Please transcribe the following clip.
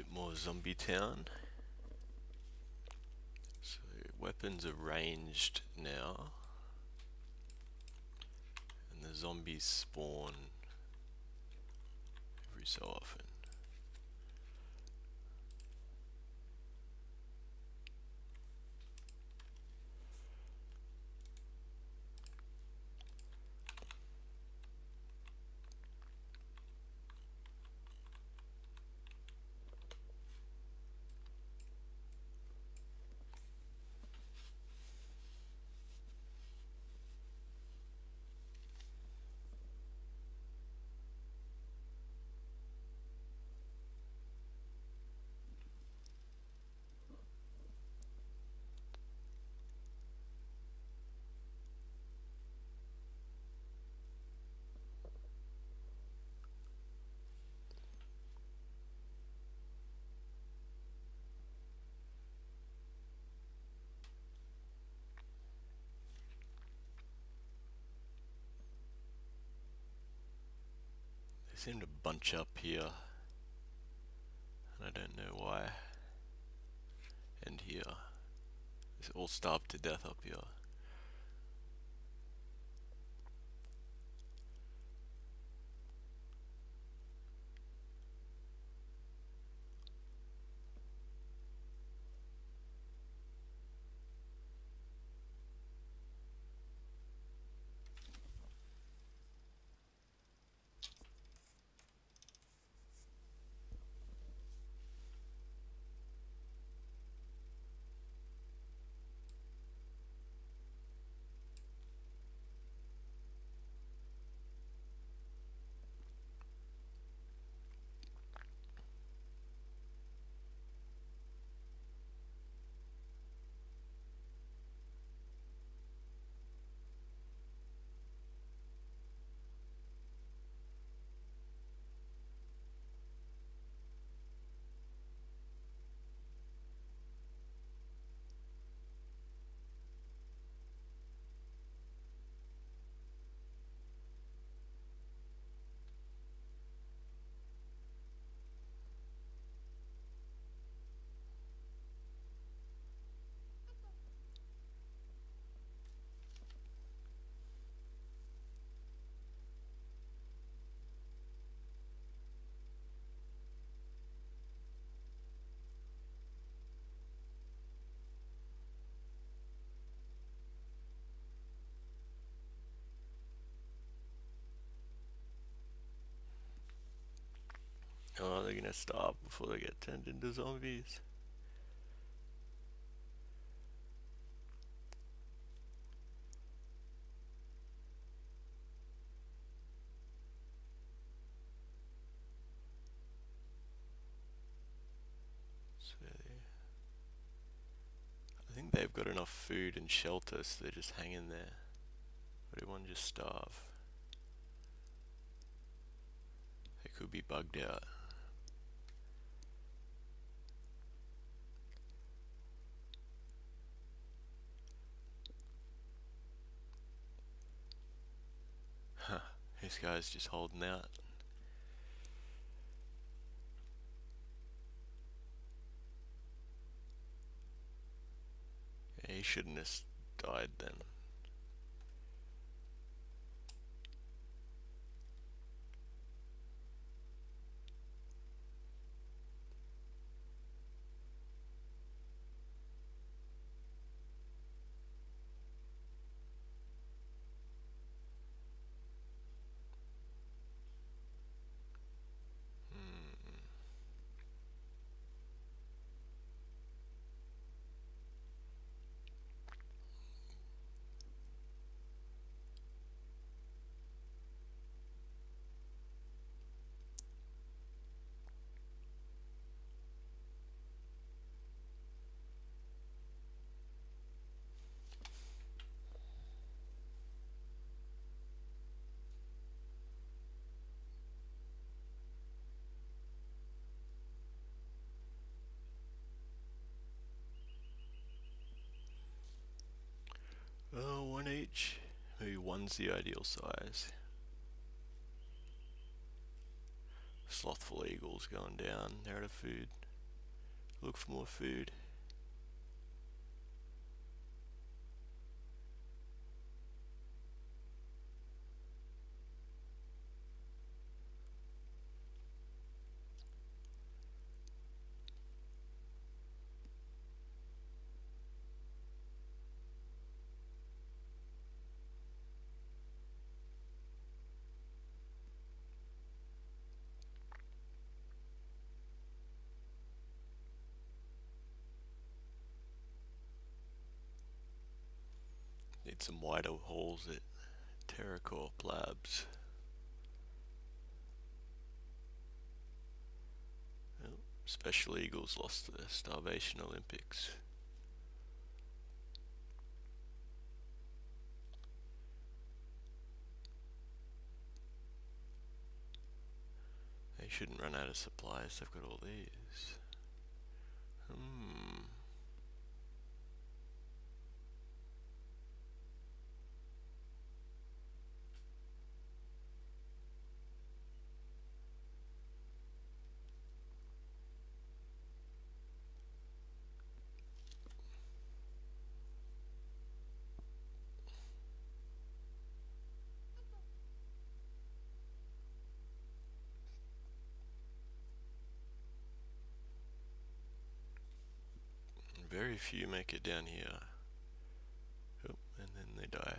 bit more Zombie Town. So weapons are ranged now. And the zombies spawn every so often. They seem to bunch up here. And I don't know why. And here. They all starved to death up here. Oh, they're gonna stop before they get turned into zombies. I think they've got enough food and shelter, so they're just hanging there. Everyone just starve. They could be bugged out. This guy's just holding out. Yeah, he shouldn't have died then. Each. Maybe one's the ideal size. Slothful eagles going down. They're out of food. Look for more food. Some wider holes at TerraCorp Labs. Well, Special Eagles lost the Starvation Olympics. They shouldn't run out of supplies, they've got all these. Hmm. Very few make it down here. Oh, and then they die.